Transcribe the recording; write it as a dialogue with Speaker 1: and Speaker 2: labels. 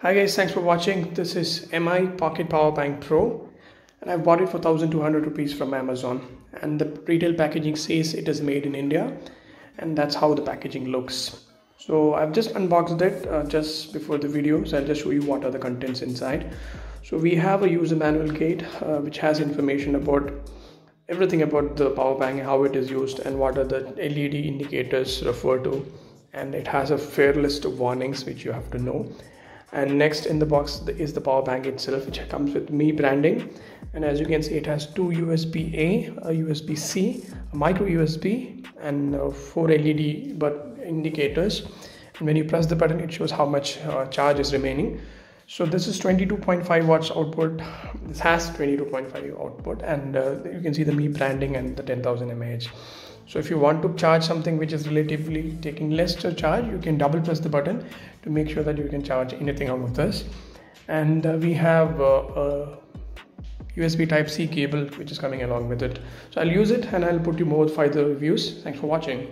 Speaker 1: Hi guys, thanks for watching. This is MI Pocket Power Bank Pro and I bought it for 1200 rupees from Amazon and the retail packaging says it is made in India and that's how the packaging looks. So I've just unboxed it uh, just before the video so I'll just show you what are the contents inside. So we have a user manual kit uh, which has information about everything about the power bank, how it is used and what are the LED indicators refer to and it has a fair list of warnings which you have to know and next in the box is the power bank itself which comes with Mi branding. And as you can see it has two USB A, a USB C, a micro USB and uh, four LED but indicators. And when you press the button it shows how much uh, charge is remaining. So this is 22.5 watts output. This has 22.5 output and uh, you can see the Mi branding and the 10000 mAh so if you want to charge something which is relatively taking less to charge you can double press the button to make sure that you can charge anything out of this. And uh, we have uh, a USB type C cable which is coming along with it. So I'll use it and I'll put you more further reviews thanks for watching